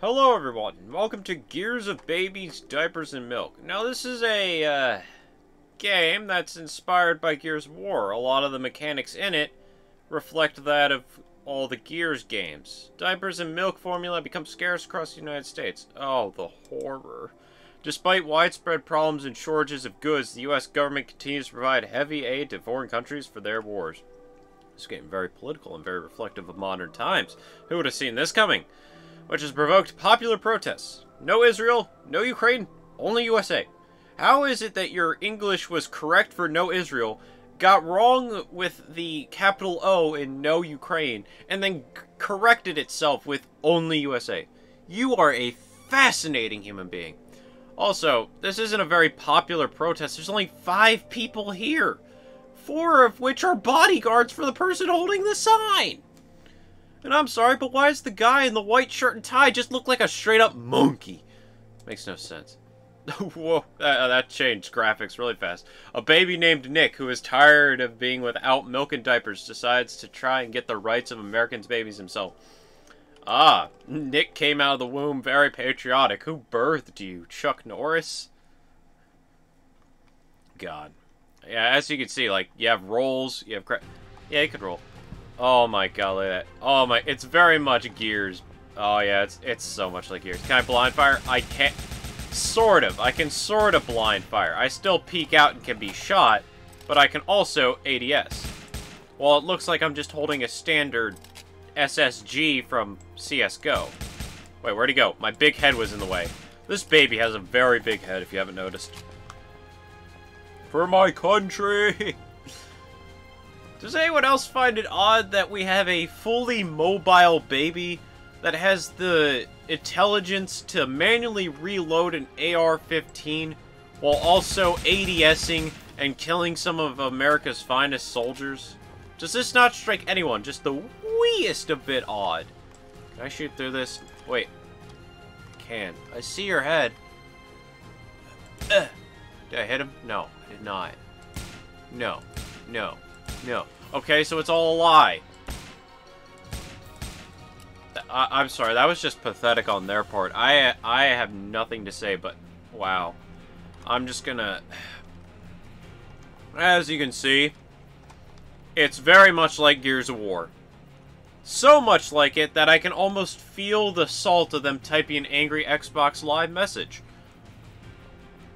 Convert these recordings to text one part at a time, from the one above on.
Hello everyone, welcome to Gears of Babies, Diapers, and Milk. Now this is a, uh, game that's inspired by Gears of War. A lot of the mechanics in it reflect that of all the Gears games. Diapers and milk formula become scarce across the United States. Oh, the horror. Despite widespread problems and shortages of goods, the U.S. government continues to provide heavy aid to foreign countries for their wars. It's getting very political and very reflective of modern times. Who would have seen this coming? Which has provoked popular protests. No Israel, no Ukraine, only USA. How is it that your English was correct for no Israel, got wrong with the capital O in no Ukraine, and then corrected itself with only USA? You are a fascinating human being. Also, this isn't a very popular protest. There's only five people here. Four of which are bodyguards for the person holding the sign. And I'm sorry, but why does the guy in the white shirt and tie just look like a straight up monkey? Makes no sense. Whoa, that, that changed graphics really fast. A baby named Nick, who is tired of being without milk and diapers, decides to try and get the rights of Americans' babies himself. Ah, Nick came out of the womb very patriotic. Who birthed you? Chuck Norris? God. Yeah, as you can see, like, you have rolls, you have cra- Yeah, you could roll. Oh my god, look at that. Oh my, it's very much Gears. Oh yeah, it's it's so much like Gears. Can I blind fire? I can't. Sort of. I can sort of blind fire. I still peek out and can be shot, but I can also ADS. Well, it looks like I'm just holding a standard SSG from CSGO. Wait, where'd he go? My big head was in the way. This baby has a very big head, if you haven't noticed. For my country! Does anyone else find it odd that we have a fully mobile baby that has the intelligence to manually reload an AR-15 while also ADSing and killing some of America's finest soldiers? Does this not strike anyone just the weeest a bit odd? Can I shoot through this? Wait. Can. I see your head. Uh, did I hit him? No, I did not. No. No. No. Okay, so it's all a lie. I am sorry, that was just pathetic on their part. I I have nothing to say, but wow. I'm just gonna... As you can see, it's very much like Gears of War. So much like it that I can almost feel the salt of them typing an angry Xbox Live message.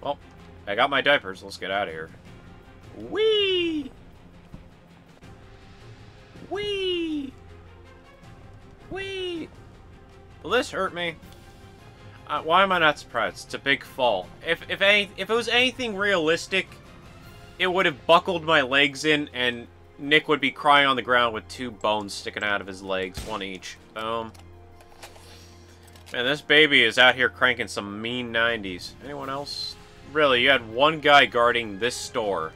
Well, I got my diapers. Let's get out of here. Whee! Whee! Whee! Will this hurt me? Uh, why am I not surprised? It's a big fall. If if any if it was anything realistic, it would have buckled my legs in, and Nick would be crying on the ground with two bones sticking out of his legs, one each. Boom. Man, this baby is out here cranking some mean 90s. Anyone else? Really, you had one guy guarding this store.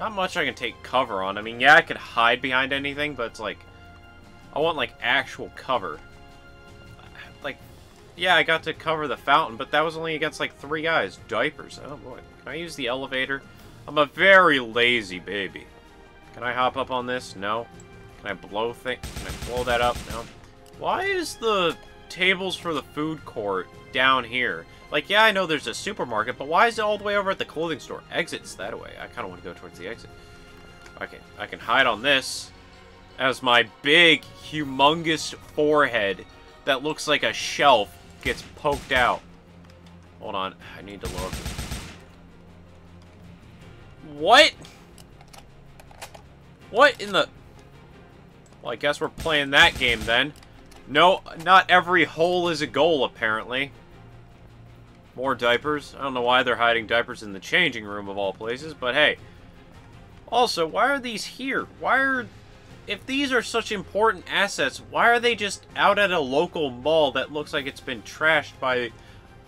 Not much I can take cover on. I mean, yeah, I could hide behind anything, but it's like... I want, like, actual cover. Like, yeah, I got to cover the fountain, but that was only against, like, three guys. Diapers. Oh, boy. Can I use the elevator? I'm a very lazy baby. Can I hop up on this? No. Can I blow thing? Can I blow that up? No. Why is the tables for the food court down here? Like, yeah, I know there's a supermarket, but why is it all the way over at the clothing store? Exits that way. I kind of want to go towards the exit. Okay, I can hide on this as my big, humongous forehead that looks like a shelf gets poked out. Hold on, I need to look. What? What in the... Well, I guess we're playing that game then. No, not every hole is a goal, apparently. More diapers. I don't know why they're hiding diapers in the changing room of all places, but hey. Also, why are these here? Why are... If these are such important assets, why are they just out at a local mall that looks like it's been trashed by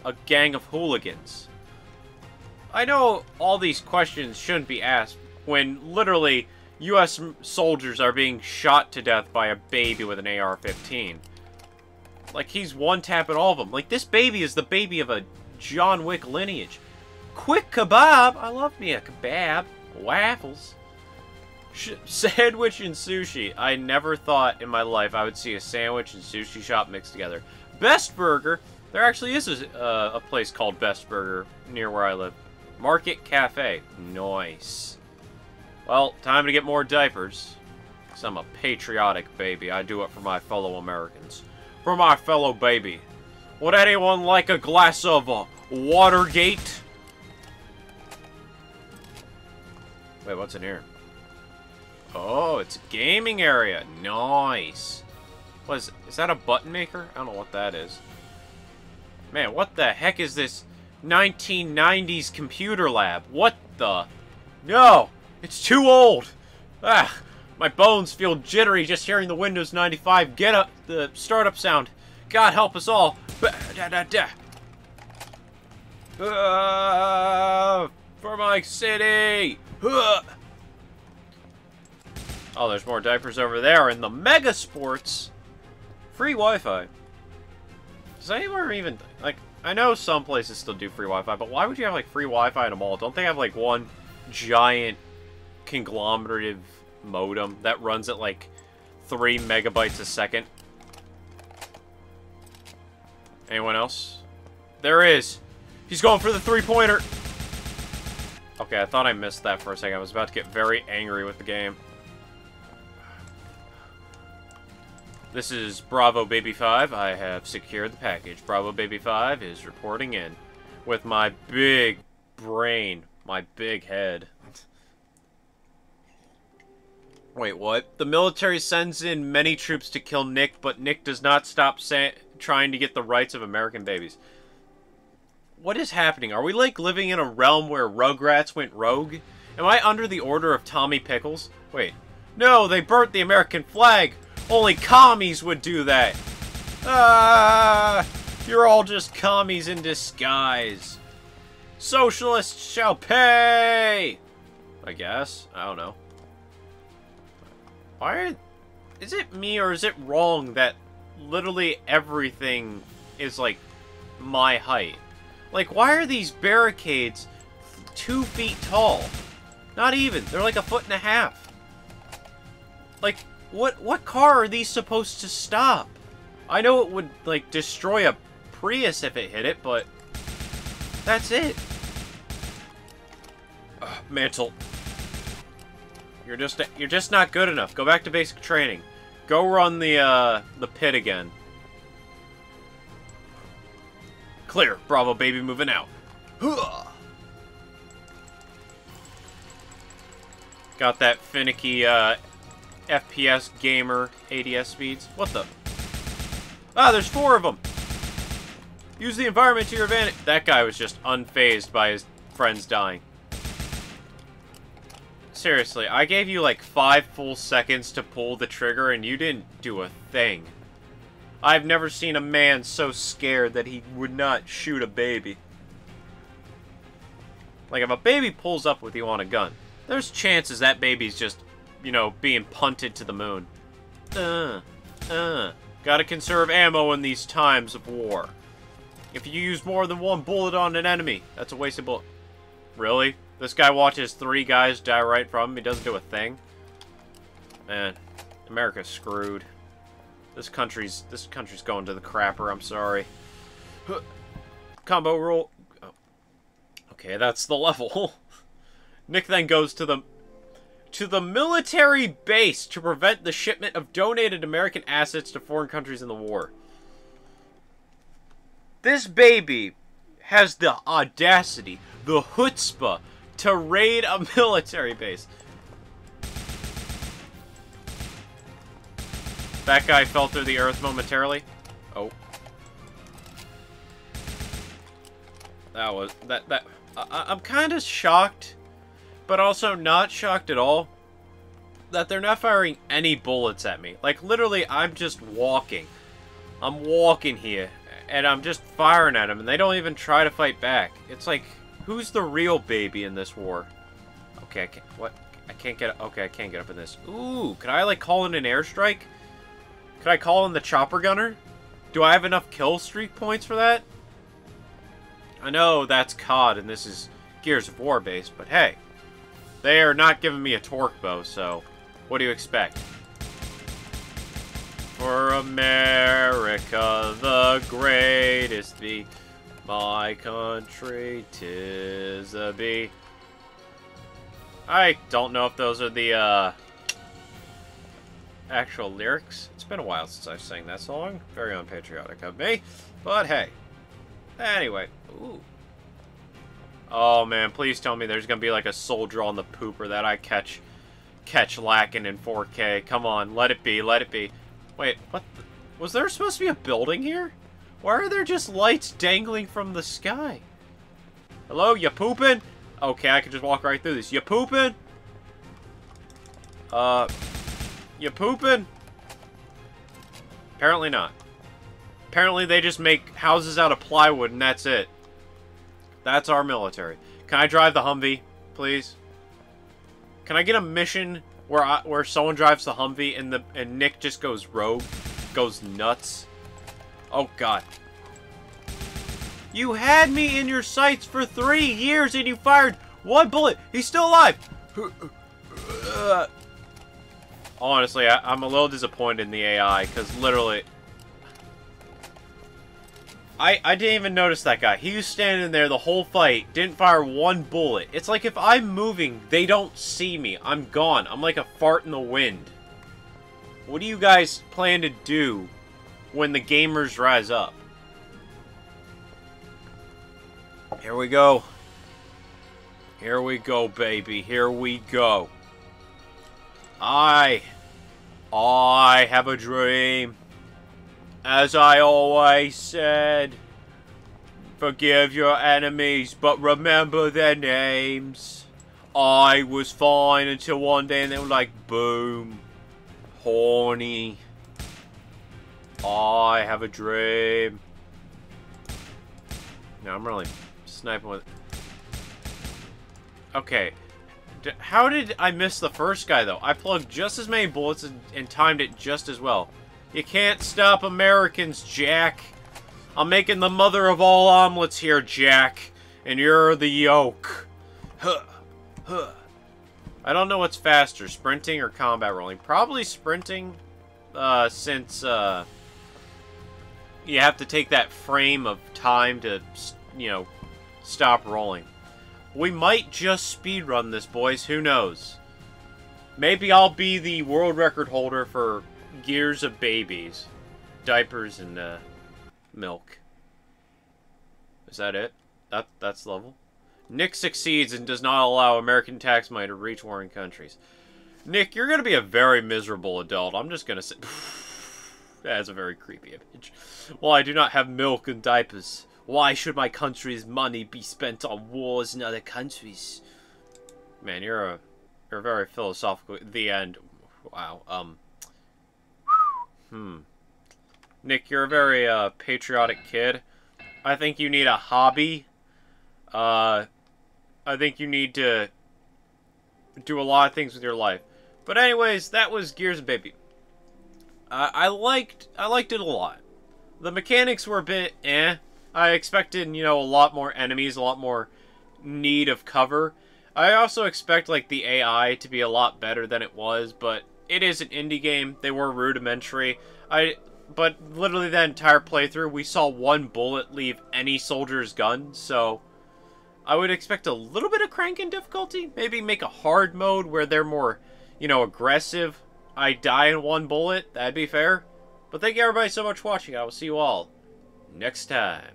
a gang of hooligans? I know all these questions shouldn't be asked when literally U.S. soldiers are being shot to death by a baby with an AR-15. Like, he's one-tapping all of them. Like, this baby is the baby of a John Wick lineage. Quick kebab! I love me a kebab. Waffles. Sh sandwich and sushi. I never thought in my life I would see a sandwich and sushi shop mixed together. Best Burger. There actually is a, uh, a place called Best Burger near where I live. Market Cafe. Nice. Well, time to get more diapers. Because I'm a patriotic baby. I do it for my fellow Americans. For my fellow baby. Would anyone like a glass of uh, Watergate? Wait, what's in here? Oh, it's a gaming area. Nice. What is, is that a button maker? I don't know what that is. Man, what the heck is this 1990s computer lab? What the? No! It's too old! Ah, my bones feel jittery just hearing the Windows 95 get up the startup sound. God help us all. Uh, for my city! Uh. Oh, there's more diapers over there in the Mega Sports. Free Wi-Fi. Does anywhere even... Like, I know some places still do free Wi-Fi, but why would you have, like, free Wi-Fi in a mall? Don't they have, like, one giant conglomerative modem that runs at, like, 3 megabytes a second? Anyone else? There is! He's going for the three-pointer! Okay, I thought I missed that for a second. I was about to get very angry with the game. This is Bravo Baby 5. I have secured the package. Bravo Baby 5 is reporting in with my big brain, my big head. Wait, what? The military sends in many troops to kill Nick, but Nick does not stop trying to get the rights of American babies. What is happening? Are we, like, living in a realm where Rugrats went rogue? Am I under the order of Tommy Pickles? Wait. No, they burnt the American flag! Only commies would do that. Ah, you're all just commies in disguise. Socialists shall pay! I guess. I don't know. Why. Is it me or is it wrong that literally everything is, like, my height? Like, why are these barricades two feet tall? Not even. They're like a foot and a half. Like, what what car are these supposed to stop? I know it would like destroy a Prius if it hit it, but that's it. Ugh, Mantle. You're just you're just not good enough. Go back to basic training. Go run the uh the pit again. Clear. Bravo baby moving out. Got that finicky uh FPS gamer ADS speeds. What the? Ah, there's four of them! Use the environment to your advantage. That guy was just unfazed by his friends dying. Seriously, I gave you like five full seconds to pull the trigger and you didn't do a thing. I've never seen a man so scared that he would not shoot a baby. Like, if a baby pulls up with you on a gun, there's chances that baby's just you know, being punted to the moon. Uh, uh. Gotta conserve ammo in these times of war. If you use more than one bullet on an enemy, that's a wasted bullet. Really? This guy watches three guys die right from him. He doesn't do a thing. Man, America's screwed. This country's this country's going to the crapper. I'm sorry. Combo roll. Oh. Okay, that's the level. Nick then goes to the to the military base to prevent the shipment of donated American assets to foreign countries in the war. This baby has the audacity, the chutzpah, to raid a military base. That guy fell through the earth momentarily. Oh. That was... That... That... I, I'm kind of shocked but also not shocked at all that they're not firing any bullets at me. Like, literally, I'm just walking. I'm walking here, and I'm just firing at them, and they don't even try to fight back. It's like, who's the real baby in this war? Okay, I can't, what? I can't get, okay, I can't get up in this. Ooh, can I, like, call in an airstrike? Could I call in the chopper gunner? Do I have enough kill streak points for that? I know that's COD and this is Gears of War based, but hey, they are not giving me a torque bow, so what do you expect? for America, the greatest be. My country, tis a be. I don't know if those are the, uh, actual lyrics. It's been a while since I've sang that song. Very unpatriotic of me. But hey. Anyway. Ooh. Oh man, please tell me there's gonna be like a soldier on the pooper that I catch catch lacking in 4K. Come on, let it be, let it be. Wait, what? The, was there supposed to be a building here? Why are there just lights dangling from the sky? Hello, you pooping? Okay, I can just walk right through this. You pooping? Uh, you pooping? Apparently not. Apparently they just make houses out of plywood and that's it. That's our military. Can I drive the Humvee, please? Can I get a mission where I, where someone drives the Humvee and the and Nick just goes rogue, goes nuts? Oh God. You had me in your sights for three years and you fired one bullet. He's still alive. Honestly, I, am a little disappointed in the AI because literally, I, I didn't even notice that guy. He was standing there the whole fight, didn't fire one bullet. It's like if I'm moving, they don't see me. I'm gone. I'm like a fart in the wind. What do you guys plan to do when the gamers rise up? Here we go. Here we go, baby. Here we go. I... I have a dream. As I always said, forgive your enemies, but remember their names. I was fine until one day and they were like, boom, horny. I have a dream. No, I'm really sniping with... Okay. D how did I miss the first guy, though? I plugged just as many bullets and, and timed it just as well. You can't stop Americans, Jack. I'm making the mother of all omelets here, Jack. And you're the yolk. Huh. Huh. I don't know what's faster, sprinting or combat rolling. Probably sprinting, uh, since, uh, you have to take that frame of time to, you know, stop rolling. We might just speedrun this, boys. Who knows? Maybe I'll be the world record holder for gears of babies, diapers, and uh, milk. Is that it? That that's level. Nick succeeds and does not allow American tax money to reach warring countries. Nick, you're gonna be a very miserable adult. I'm just gonna say. That's a very creepy image. Well, I do not have milk and diapers. Why should my country's money be spent on wars in other countries? Man, you're a you're very philosophical. The end. Wow. Um. Hmm. Nick, you're a very uh, patriotic kid. I think you need a hobby. Uh, I think you need to do a lot of things with your life. But anyways, that was Gears of Baby. I liked I liked it a lot. The mechanics were a bit eh. I expected, you know, a lot more enemies, a lot more need of cover. I also expect like the AI to be a lot better than it was, but it is an indie game. They were rudimentary. I but literally that entire playthrough, we saw one bullet leave any soldier's gun, so I would expect a little bit of crank in difficulty. Maybe make a hard mode where they're more, you know, aggressive. I die in one bullet. That'd be fair. But thank you everybody so much for watching. I will see you all next time.